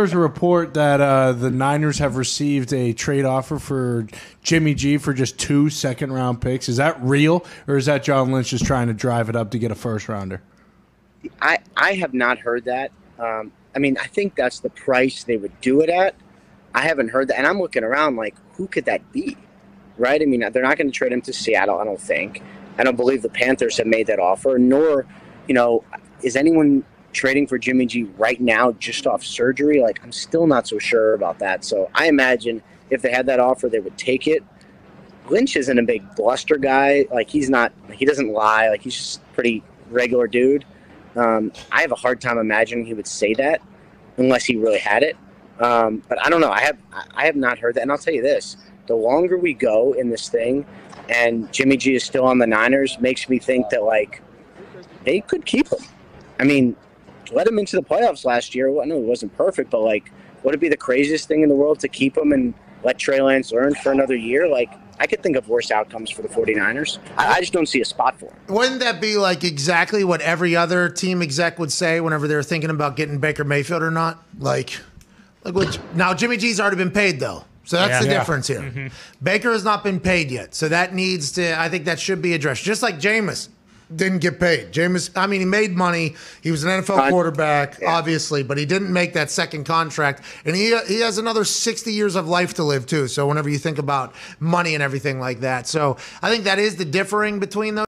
There's a report that uh, the Niners have received a trade offer for Jimmy G for just two second round picks. Is that real, or is that John Lynch just trying to drive it up to get a first rounder? I, I have not heard that. Um, I mean, I think that's the price they would do it at. I haven't heard that. And I'm looking around like, who could that be? Right? I mean, they're not going to trade him to Seattle, I don't think. I don't believe the Panthers have made that offer, nor, you know, is anyone trading for Jimmy G right now just off surgery? Like, I'm still not so sure about that. So I imagine if they had that offer, they would take it. Lynch isn't a big bluster guy. Like, he's not, he doesn't lie. Like, he's just pretty regular dude. Um, I have a hard time imagining he would say that unless he really had it. Um, but I don't know. I have I have not heard that, and I'll tell you this: the longer we go in this thing, and Jimmy G is still on the Niners, makes me think that like they could keep him. I mean, let him into the playoffs last year. I know it wasn't perfect, but like, would it be the craziest thing in the world to keep him and let Trey Lance learn for another year? Like, I could think of worse outcomes for the 49ers. I, I just don't see a spot for him. Wouldn't that be like exactly what every other team exec would say whenever they're thinking about getting Baker Mayfield or not? Like, like which, now Jimmy G's already been paid though. So that's Yeah. the Yeah. difference here. Mm-hmm. Baker has not been paid yet. So that needs to, I think that should be addressed. Just like Jameis didn't get paid. Jameis, I mean, he made money. He was an NFL quarterback, obviously, but he didn't make that second contract. And he, he has another 60 years of life to live too. So whenever you think about money and everything like that. So I think that is the differing between those.